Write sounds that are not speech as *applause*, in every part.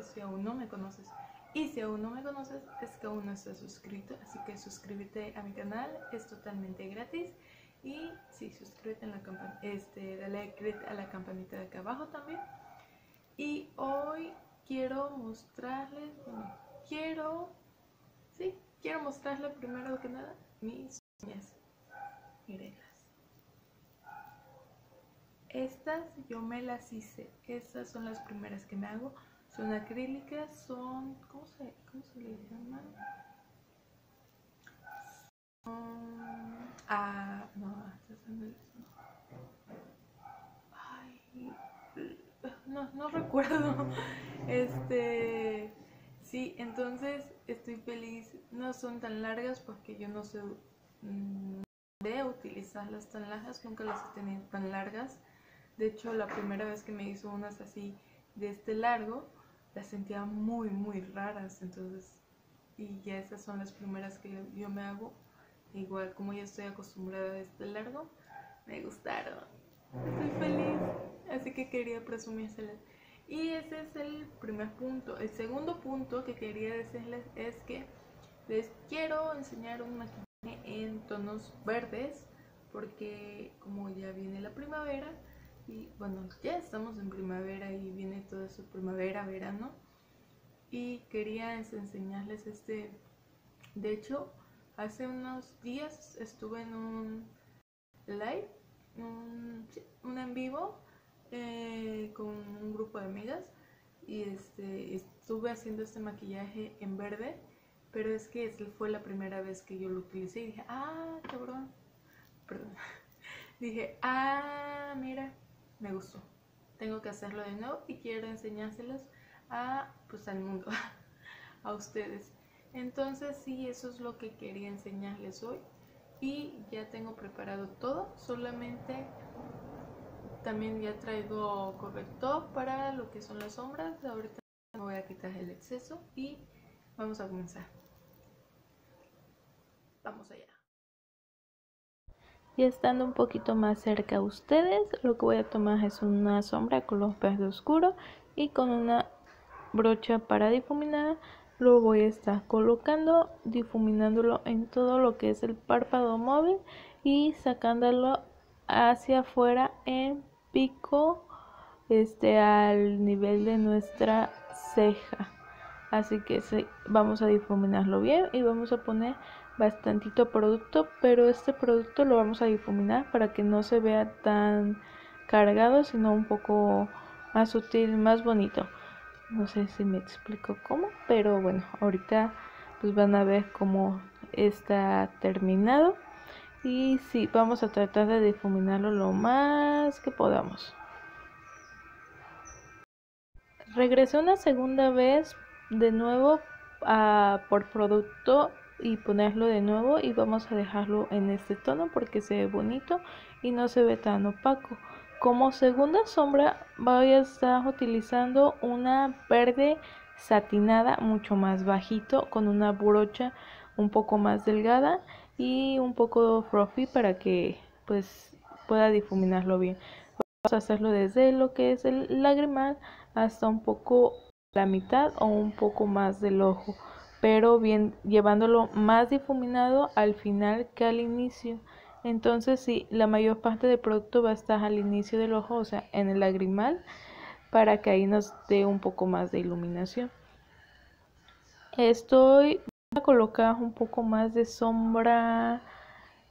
pues si aún no me conoces. Y si aún no me conoces, es que aún no estás suscrito, así que suscríbete a mi canal, es totalmente gratis. Y sí, suscríbete en la este, dale click a la campanita de acá abajo también. Y hoy quiero mostrarles, bueno, quiero, sí, quiero mostrarles primero que nada mis uñas. Mírenlas. Estas yo me las hice, estas son las primeras que me hago. Son acrílicas, son, ¿cómo se, cómo se le llama? ah, no, Ay, no, no recuerdo. Este, sí, entonces estoy feliz. No son tan largas porque yo no sé mm, de utilizarlas tan largas, nunca las he tenido tan largas. De hecho, la primera vez que me hizo unas así de este largo, las sentía muy, muy raras. Entonces, y ya esas son las primeras que yo me hago. Igual, como ya estoy acostumbrada a este largo, me gustaron. Estoy feliz. Así que quería presumírselas. Y ese es el primer punto. El segundo punto que quería decirles es que les quiero enseñar un maquillaje en tonos verdes porque como ya viene la primavera y bueno, ya estamos en primavera y viene toda su primavera, verano. Y quería enseñarles este de hecho hace unos días estuve en un live un, un en vivo eh, con un grupo de amigas y este, estuve haciendo este maquillaje en verde, pero es que fue la primera vez que yo lo utilicé y dije, ah, cabrón, *laughs* perdón, *laughs* dije, ah, mira, me gustó, tengo que hacerlo de nuevo y quiero enseñárselos a, pues al mundo, *laughs* a ustedes. Entonces sí, eso es lo que quería enseñarles hoy y ya tengo preparado todo, solamente también ya traigo corrector para lo que son las sombras. Ahorita me voy a quitar el exceso y vamos a comenzar. Vamos allá. Y estando un poquito más cerca a ustedes, lo que voy a tomar es una sombra color verde oscuro y con una brocha para difuminar lo voy a estar colocando, difuminándolo en todo lo que es el párpado móvil y sacándolo hacia afuera en pico este al nivel de nuestra ceja. Así que vamos a difuminarlo bien y vamos a poner bastantito producto pero este producto lo vamos a difuminar para que no se vea tan cargado sino un poco más sutil más bonito no sé si me explico cómo pero bueno ahorita pues van a ver cómo está terminado y sí, vamos a tratar de difuminarlo lo más que podamos. Regresé una segunda vez de nuevo a, por producto y ponerlo de nuevo y vamos a dejarlo en este tono porque se ve bonito y no se ve tan opaco. Como segunda sombra voy a estar utilizando una verde satinada mucho más bajito con una brocha un poco más delgada y un poco fluffy para que pues pueda difuminarlo bien. Vamos a hacerlo desde lo que es el lagrimal hasta un poco la mitad o un poco más del ojo, pero bien llevándolo más difuminado al final que al inicio. Entonces sí, la mayor parte del producto va a estar al inicio del ojo, o sea, en el lagrimal, para que ahí nos dé un poco más de iluminación. Estoy a colocar un poco más de sombra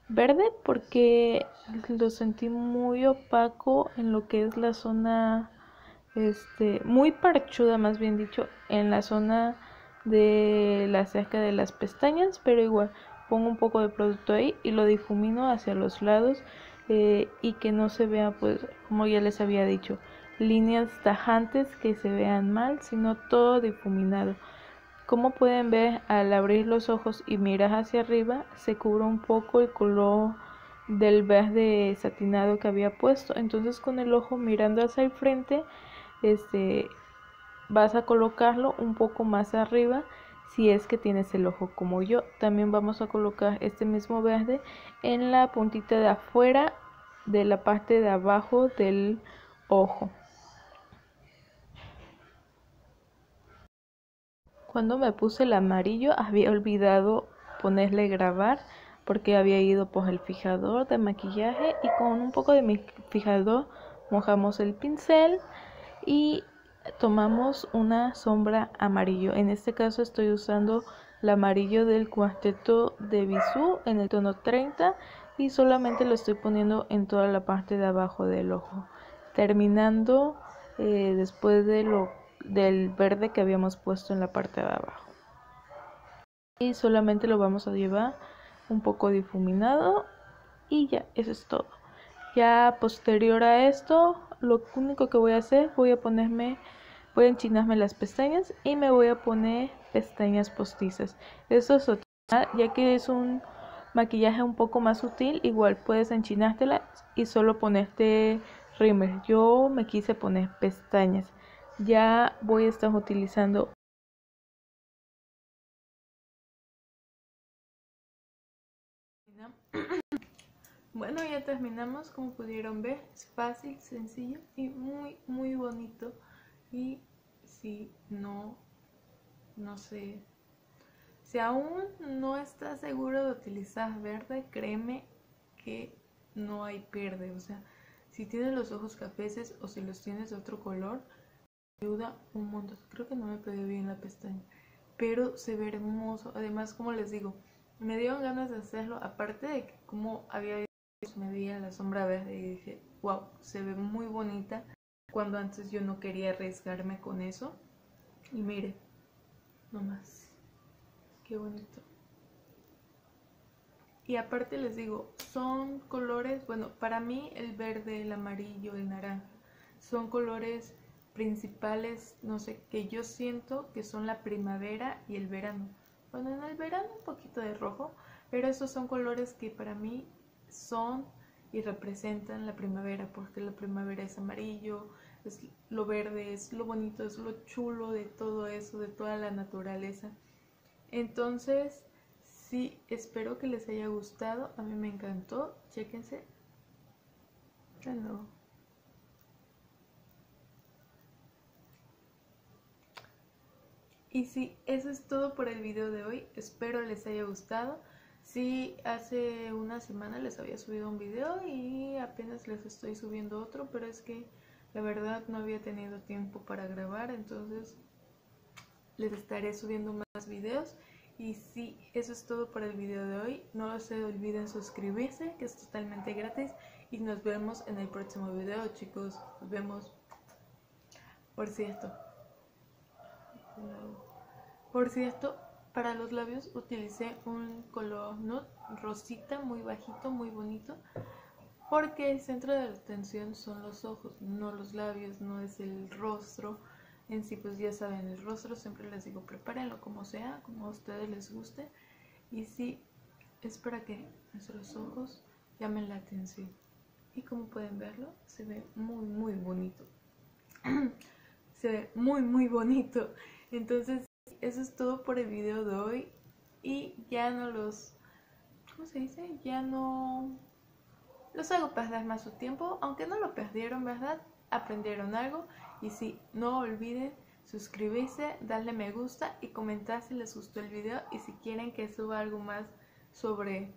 verde porque lo sentí muy opaco en lo que es la zona este muy parchuda más bien dicho en la zona de la cerca de las pestañas pero igual pongo un poco de producto ahí y lo difumino hacia los lados eh, y que no se vea pues como ya les había dicho líneas tajantes que se vean mal sino todo difuminado como pueden ver, al abrir los ojos y mirar hacia arriba, se cubre un poco el color del verde satinado que había puesto. Entonces con el ojo mirando hacia el frente, este, vas a colocarlo un poco más arriba si es que tienes el ojo como yo. También vamos a colocar este mismo verde en la puntita de afuera de la parte de abajo del ojo. Cuando me puse el amarillo había olvidado ponerle grabar porque había ido por el fijador de maquillaje y con un poco de mi fijador mojamos el pincel y tomamos una sombra amarillo. En este caso estoy usando el amarillo del cuarteto de Bisú en el tono 30 y solamente lo estoy poniendo en toda la parte de abajo del ojo. Terminando eh, después de lo, del verde que habíamos puesto en la parte de abajo. Y solamente lo vamos a llevar un poco difuminado y ya, eso es todo. Ya posterior a esto, lo único que voy a hacer, voy a ponerme, voy a enchinarme las pestañas y me voy a poner pestañas postizas. Eso es opcional, ya que es un maquillaje un poco más sutil, igual puedes enchinártela y solo ponerte rímel. Yo me quise poner pestañas. Ya voy a estar utilizando *coughs* Bueno, ya terminamos, como pudieron ver, es fácil, sencillo y muy, muy bonito. Y si no, no sé, si aún no estás seguro de utilizar verde, créeme que no hay pierde. O sea, si tienes los ojos cafeces o si los tienes de otro color, ayuda un montón. Creo que no me pegué bien la pestaña, pero se ve hermoso. Además, como les digo, me dieron ganas de hacerlo, aparte de que como había me veía la sombra verde y dije, wow, se ve muy bonita, cuando antes yo no quería arriesgarme con eso. Y mire, nomás, qué bonito. Y aparte les digo, son colores, bueno, para mí el verde, el amarillo, el naranja, son colores principales, no sé, que yo siento que son la primavera y el verano. Bueno, en el verano un poquito de rojo, pero esos son colores que para mí son y representan la primavera, porque la primavera es amarillo, es lo verde, es lo bonito, es lo chulo de todo eso, de toda la naturaleza. Entonces, sí, espero que les haya gustado, a mí me encantó, chéquense. Y sí, eso es todo por el video de hoy. Espero les haya gustado. Sí, hace una semana les había subido un video y apenas les estoy subiendo otro, pero es que la verdad no había tenido tiempo para grabar, entonces les estaré subiendo más videos. Y sí, eso es todo por el video de hoy. No se olviden suscribirse, que es totalmente gratis. Y nos vemos en el próximo video, chicos. Nos vemos. Por cierto. Por cierto, para los labios utilicé un color nude rosita muy bajito, muy bonito. Porque el centro de la atención son los ojos, no los labios, no es el rostro. En sí, pues ya saben, el rostro siempre les digo, prepárenlo como sea, como a ustedes les guste. Y sí, es para que nuestros ojos llamen la atención. Y como pueden verlo, se ve muy, muy bonito. *clears throat* se ve muy, muy bonito. Entonces, eso es todo por el video de hoy. Y ya no los... ¿Cómo se dice? Ya no... Los hago perder más su tiempo. Aunque no lo perdieron, ¿verdad? Aprendieron algo. Y sí, no olviden suscribirse, darle me gusta y comentar si les gustó el video y si quieren que suba algo más sobre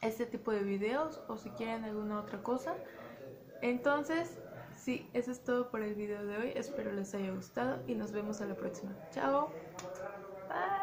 este tipo de videos o si quieren alguna otra cosa. Entonces, Sí, eso es todo por el video de hoy. Espero les haya gustado y nos vemos a la próxima. Chao. Bye.